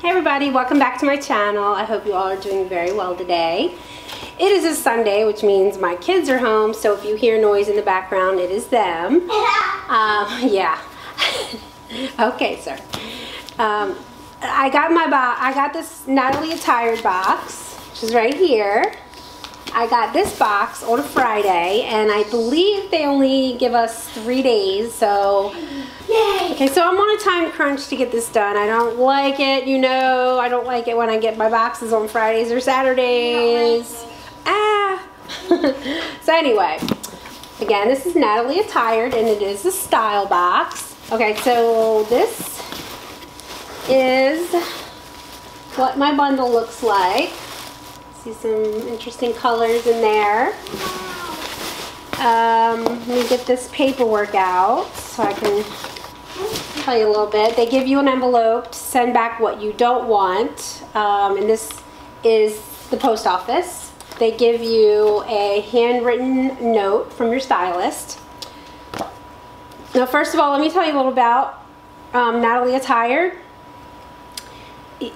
Hey everybody, welcome back to my channel. I hope you all are doing very well today. It is a Sunday, which means my kids are home, so if you hear noise in the background, it is them. Um, yeah. okay, sir. Um, I got my box. I got this Natalie Attired box, which is right here. I got this box on a Friday, and I believe they only give us three days, so... Yay! Okay, so I'm on a time crunch to get this done. I don't like it, you know. I don't like it when I get my boxes on Fridays or Saturdays. Ah! so anyway, again, this is Natalie Attired, and it is a style box. Okay, so this is what my bundle looks like. See some interesting colors in there. Um, let me get this paperwork out so I can tell you a little bit. They give you an envelope to send back what you don't want. Um, and this is the post office. They give you a handwritten note from your stylist. Now, first of all, let me tell you a little about um, Natalie Attired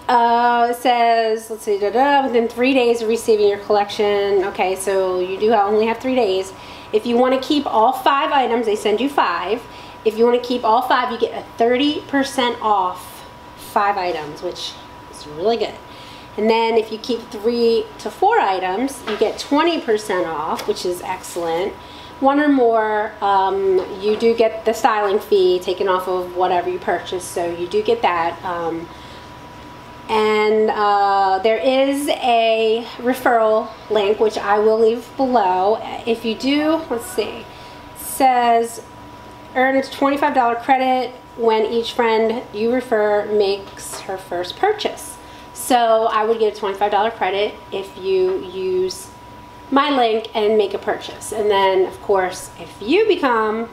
uh, it says, let's see, da, da, within three days of receiving your collection. Okay, so you do only have three days. If you want to keep all five items, they send you five. If you want to keep all five, you get a 30% off five items, which is really good. And then if you keep three to four items, you get 20% off, which is excellent. One or more, um, you do get the styling fee taken off of whatever you purchase, so you do get that. Um, and uh, there is a referral link which I will leave below. If you do let's see says earn a $25 credit when each friend you refer makes her first purchase. So I would get a $25 credit if you use my link and make a purchase. And then of course if you become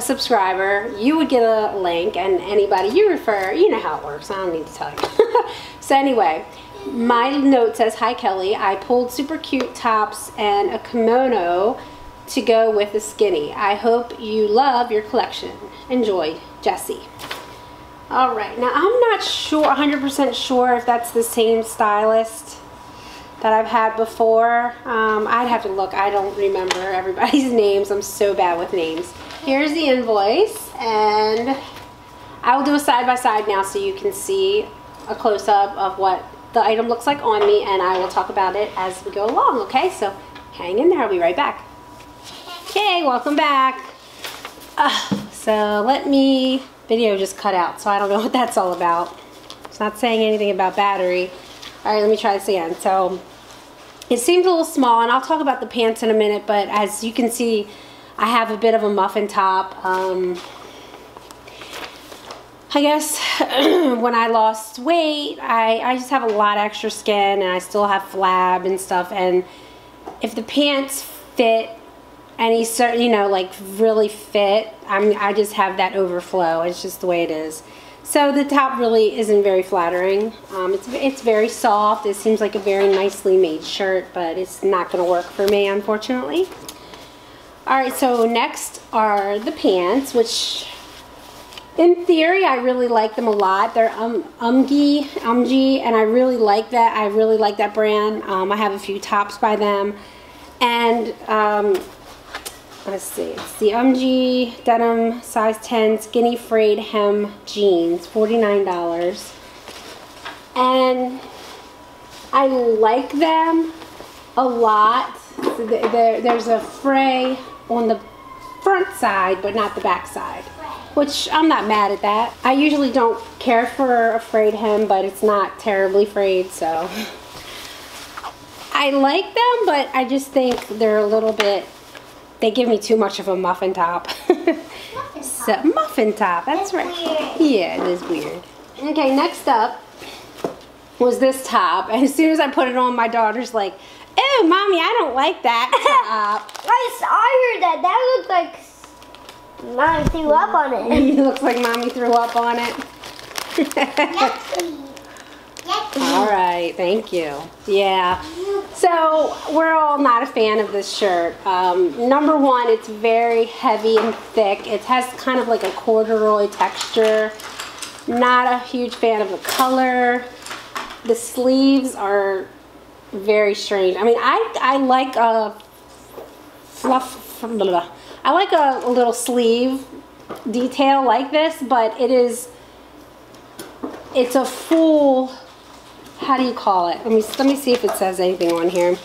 a subscriber, you would get a link and anybody you refer, you know how it works. I don't need to tell you. so anyway, my note says, Hi Kelly, I pulled super cute tops and a kimono to go with the skinny. I hope you love your collection. Enjoy, Jessie. All right, now I'm not sure, 100% sure if that's the same stylist that I've had before. Um, I'd have to look. I don't remember everybody's names. I'm so bad with names. Here's the invoice and I will do a side-by-side now so you can see a close-up of what the item looks like on me and I will talk about it as we go along, okay? So hang in there, I'll be right back. Okay, welcome back. Uh, so let me, video just cut out, so I don't know what that's all about. It's not saying anything about battery. All right, let me try this again. So it seems a little small, and I'll talk about the pants in a minute, but as you can see, I have a bit of a muffin top. Um, I guess when I lost weight, I, I just have a lot of extra skin and I still have flab and stuff. And if the pants fit any certain, you know, like really fit, I'm, I just have that overflow. It's just the way it is. So the top really isn't very flattering. Um, it's, it's very soft. It seems like a very nicely made shirt, but it's not going to work for me, unfortunately. Alright, so next are the pants, which in theory I really like them a lot. They're um, Umgee, Umgee, and I really like that. I really like that brand. Um, I have a few tops by them. And um, let's see, it's the Umgee denim size 10 skinny frayed hem jeans, $49. And I like them a lot. So there's a fray on the front side, but not the back side. Which I'm not mad at that. I usually don't care for a frayed hem, but it's not terribly frayed, so. I like them, but I just think they're a little bit, they give me too much of a muffin top. muffin so, top. muffin top, that's, that's right. Weird. Yeah, it is weird. Okay, next up was this top. And as soon as I put it on, my daughter's like, Ew, mommy, I don't like that top. I saw her that. That looked like mommy threw up on it. it looks like mommy threw up on it. All right, thank you. Yeah. So we're all not a fan of this shirt. Um, number one, it's very heavy and thick. It has kind of like a corduroy texture. Not a huge fan of the color. The sleeves are very strange. I mean, I, I like a fluff, blah, blah. I like a, a little sleeve detail like this, but it is, it's a full, how do you call it? Let me, let me see if it says anything on here.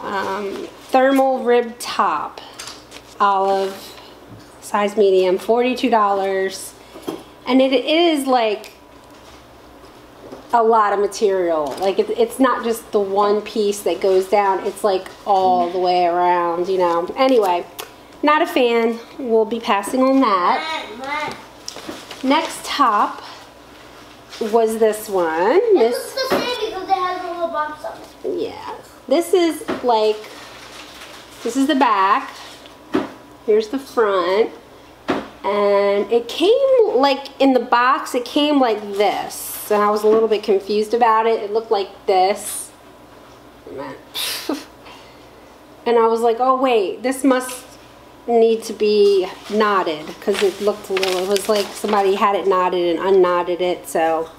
Um, thermal rib top, olive, size medium, $42. And it, it is like a lot of material. Like it, it's not just the one piece that goes down. It's like all the way around, you know. Anyway, not a fan. We'll be passing on that. Next top was this one. This This, is the same because it has a little box on it. yeah. This is like, this is the back. Here's the front. And it came like in the box, it came like this. And I was a little bit confused about it. It looked like this. and I was like, oh wait, this must need to be knotted because it looked a little, it was like somebody had it knotted and unknotted it. So,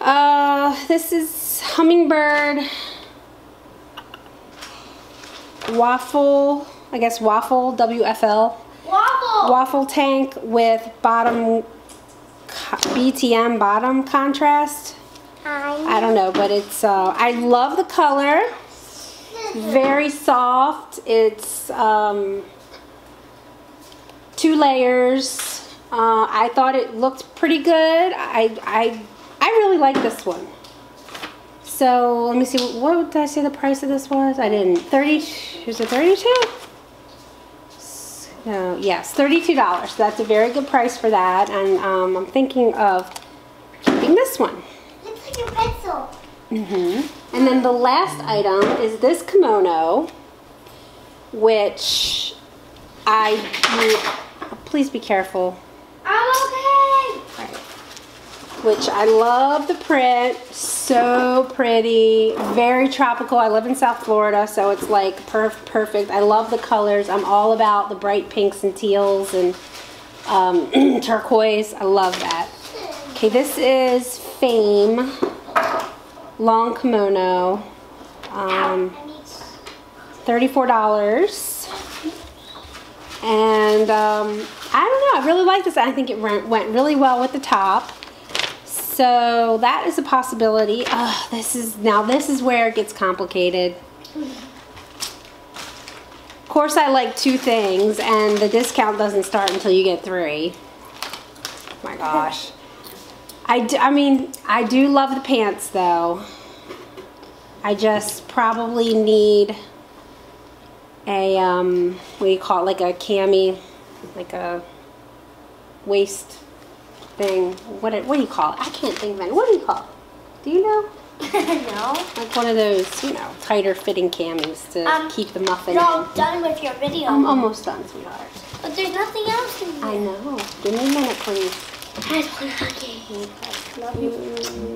uh, this is Hummingbird waffle, I guess waffle, WFL, Waffle. waffle tank with bottom, BTM bottom contrast. I don't know, but it's, uh, I love the color. Very soft. It's um, two layers. Uh, I thought it looked pretty good. I, I, I really like this one. So let me see. What did I say the price of this was? I didn't. Thirty. Is it thirty-two? No. Yes, thirty-two dollars. That's a very good price for that. And um, I'm thinking of keeping this one. It's like a pencil. Mm-hmm. And then the last item is this kimono, which I. Please be careful. I'm okay. Right. Which I love the print. So pretty. Very tropical. I live in South Florida, so it's like perf- perfect. I love the colors. I'm all about the bright pinks and teals and um, turquoise. I love that. Okay, this is Fame long kimono. Um, $34. And um, I don't know, I really like this. I think it went went really well with the top. So that is a possibility. Oh, this is now this is where it gets complicated. Of course, I like two things, and the discount doesn't start until you get three. my gosh. I, do, I mean, I do love the pants though. I just probably need a, um, what do you call it, like a cami, like a waist thing. What, do- what do you call it? I can't think of it. What do you call it? Do you know? no. Like one of those, you know, tighter fitting camis to Um, keep the muffin You're all in. done with your video. I'm almost done, sweetheart. but there's nothing else in here. I know. Give me a minute, please. I don't want to hug you. Love you.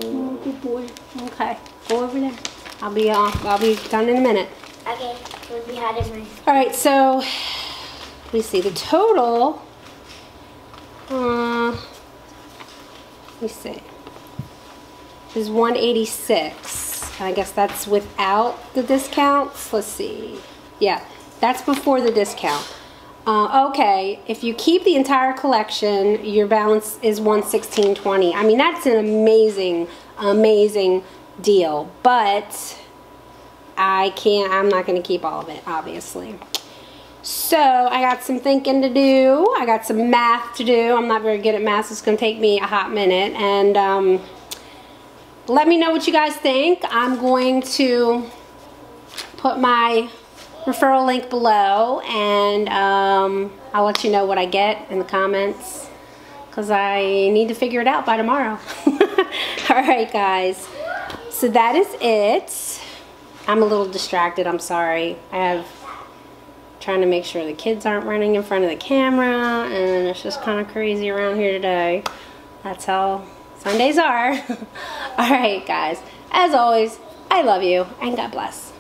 Oh, good boy. Okay, go over there. I'll be off. I'll be done in a minute. Okay, we'll be had in my. All right, so let me see the total. Uh, let me see. This Is 186. And I guess that's without the discounts. Let's see. Yeah, that's before the discount. Uh, okay, if you keep the entire collection, your balance is 116.20. I mean, that's an amazing, amazing deal. But I can't, I'm not going to keep all of it, obviously. So I got some thinking to do. I got some math to do. I'm not very good at math, it's going to take me a hot minute. And um, let me know what you guys think. I'm going to put my referral link below and um, I'll let you know what I get in the comments because I need to figure it out by tomorrow. All right, guys. So that is it. I'm a little distracted. I'm sorry. I have trying to make sure the kids aren't running in front of the camera and it's just kind of crazy around here today. That's how Sundays are. All right, guys. As always, I love you and God bless.